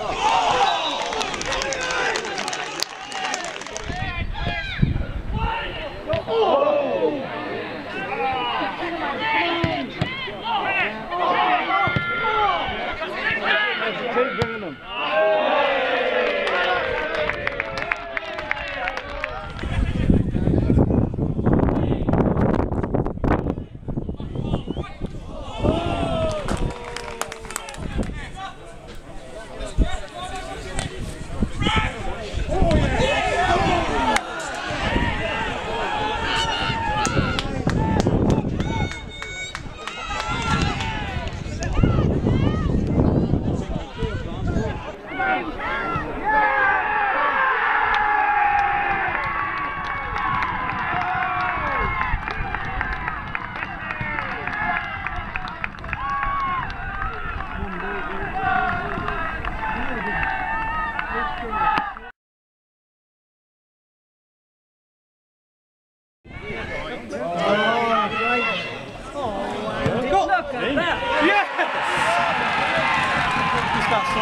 oh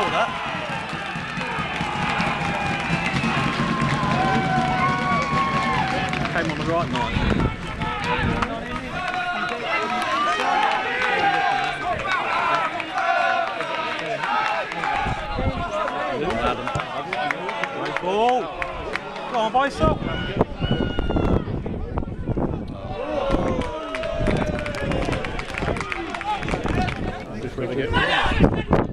saw that. Came on the right night. Ball. Go on, Faisal. Just really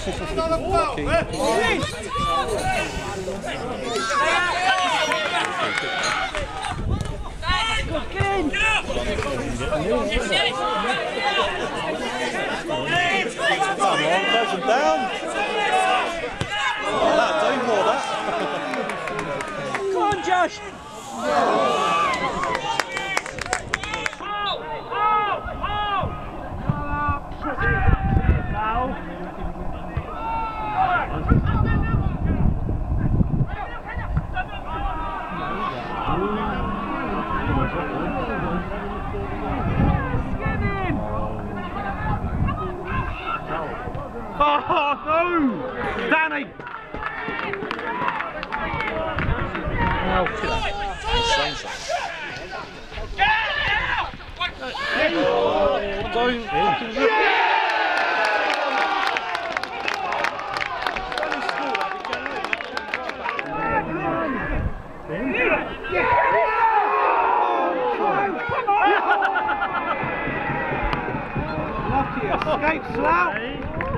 Walking. Come on, person down. Oh, that, don't ignore that. Come on, Josh. Oh, no! Danny! Oh, slow.